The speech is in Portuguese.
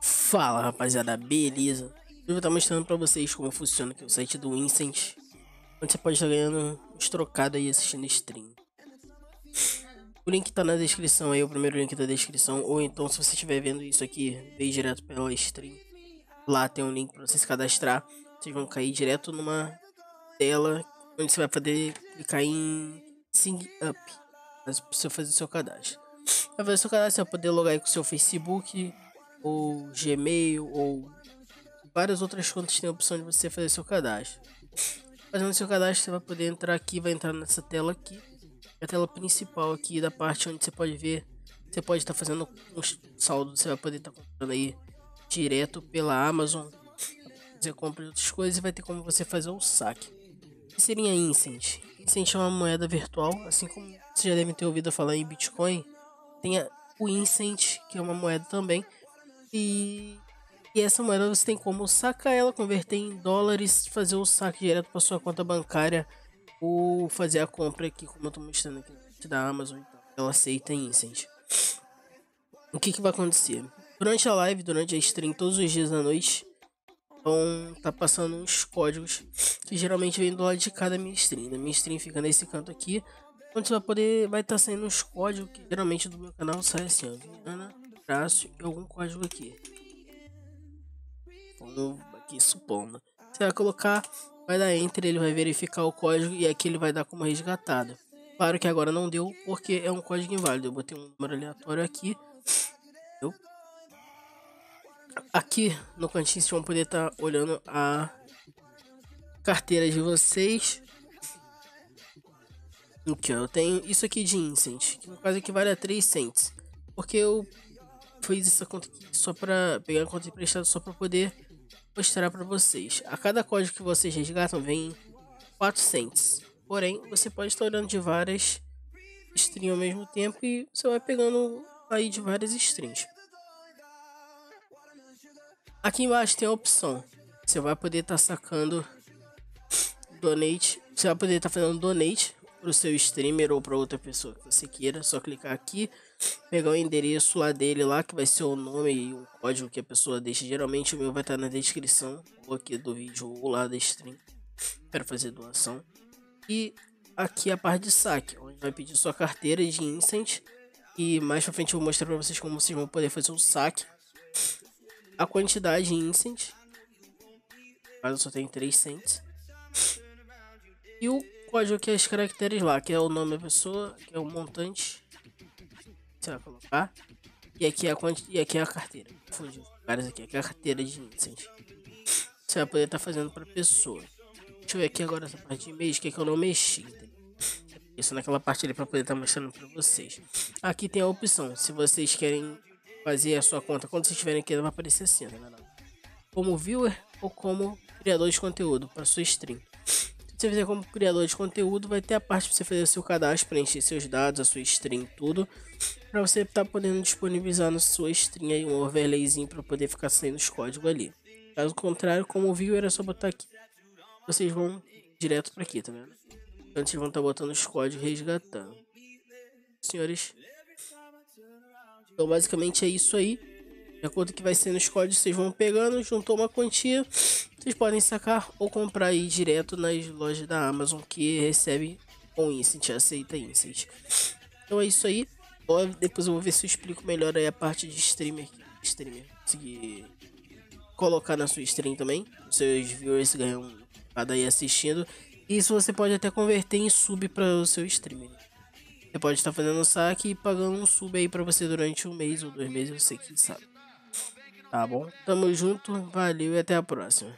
Fala rapaziada, beleza? Eu vou estar mostrando pra vocês como funciona aqui o site do Incent Onde você pode estar ganhando uns trocados aí assistindo stream. O link tá na descrição aí, o primeiro link da descrição Ou então se você estiver vendo isso aqui, veio direto pela stream. Lá tem um link pra você se cadastrar Vocês vão cair direto numa tela Onde você vai poder clicar em Sing Up Pra você fazer o seu cadastro. Vai fazer o seu cadastro, você vai poder logar aí com o seu Facebook ou Gmail, ou várias outras contas tem a opção de você fazer seu cadastro. Fazendo seu cadastro, você vai poder entrar aqui, vai entrar nessa tela aqui, a tela principal aqui da parte onde você pode ver, você pode estar tá fazendo um saldo, você vai poder estar tá comprando aí direto pela Amazon, você compra outras coisas e vai ter como você fazer o saque. que seria Incent? Incent é uma moeda virtual, assim como vocês já devem ter ouvido falar em Bitcoin, tem o Incent, que é uma moeda também, e, e essa moeda você tem como sacar ela, converter em dólares, fazer o saque direto para sua conta bancária ou fazer a compra aqui, como eu estou mostrando aqui da Amazon. Então, ela aceita Incent. O que, que vai acontecer? Durante a live, durante a stream, todos os dias da noite, vão tá passando uns códigos que geralmente vem do lado de cada minha stream. A minha stream fica nesse canto aqui, onde você vai poder, vai estar tá saindo uns códigos que geralmente do meu canal sai assim, ó, Viana traço e algum código aqui. Aqui supondo. Você vai colocar, vai dar enter, ele vai verificar o código e aqui ele vai dar como resgatado. Claro que agora não deu porque é um código inválido. Eu botei um número aleatório aqui. Eu... Aqui no cantinho vocês vão poder estar tá olhando a carteira de vocês. Aqui, ó, eu tenho isso aqui de Incent, que no caso equivale a 3 cents. Porque eu fiz essa conta aqui só para pegar a conta emprestada só para poder mostrar para vocês. A cada código que vocês resgatam vem 4 cents. Porém, você pode estar olhando de várias streams ao mesmo tempo e você vai pegando aí de várias streams. Aqui embaixo tem a opção. Você vai poder estar tá sacando donate. Você vai poder estar tá fazendo donate para o seu streamer ou para outra pessoa que você queira. Só clicar aqui pegar o endereço lá dele lá, que vai ser o nome e o código que a pessoa deixa. Geralmente o meu vai estar na descrição, ou aqui do vídeo, ou lá da stream, para fazer doação. E aqui a parte de saque, onde vai pedir sua carteira de Incent. E mais pra frente eu vou mostrar pra vocês como vocês vão poder fazer o saque. A quantidade em Incent. Mas eu só tenho 3 cents. E o código é os caracteres lá, que é o nome da pessoa, que é o montante você vai colocar. E aqui é a, e aqui é a carteira. Fugiu. Aqui. Aqui é a carteira de Vincent. Você vai poder estar tá fazendo para pessoa. Deixa eu ver aqui agora essa parte de mês, que é que eu não mexi. Isso naquela parte ali para poder estar tá mostrando para vocês. Aqui tem a opção. Se vocês querem fazer a sua conta, quando vocês estiverem aqui, vai aparecer assim, tá Como viewer ou como criador de conteúdo para sua stream você fizer como criador de conteúdo, vai ter a parte para você fazer o seu cadastro, preencher seus dados, a sua stream, tudo. Para você estar tá podendo disponibilizar na sua stream aí um overlayzinho para poder ficar saindo os códigos ali. Caso contrário, como viu, era só botar aqui. Vocês vão direto para aqui, tá vendo? Então vocês vão estar tá botando os códigos resgatando. Senhores. Então basicamente é isso aí. De acordo que vai sendo os códigos, vocês vão pegando, juntou uma quantia, vocês podem sacar ou comprar aí direto nas lojas da Amazon que recebe com Incent, aceita Incent. Então é isso aí. Depois eu vou ver se eu explico melhor aí a parte de streamer. Streamer. Conseguir colocar na sua stream também. Seus viewers ganham cada aí assistindo. Isso você pode até converter em sub para o seu streamer. Você pode estar fazendo um saque e pagando um sub aí para você durante um mês ou dois meses, você que sabe. Tá bom? Tamo junto, valeu e até a próxima.